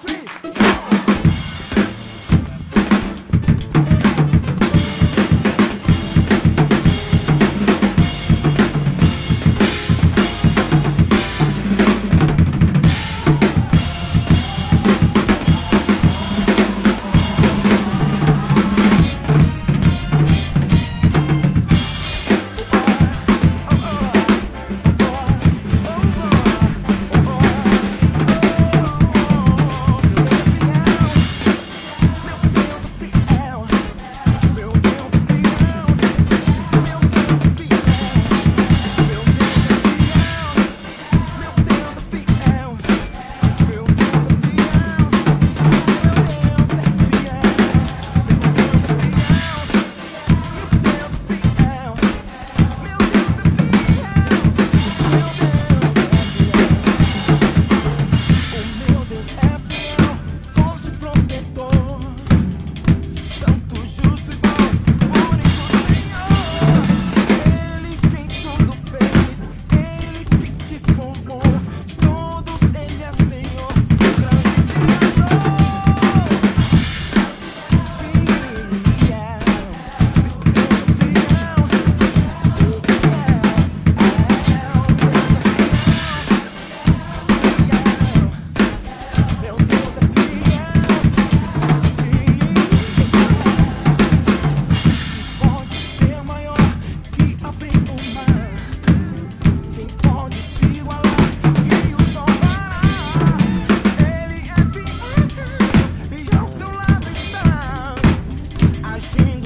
three. experience.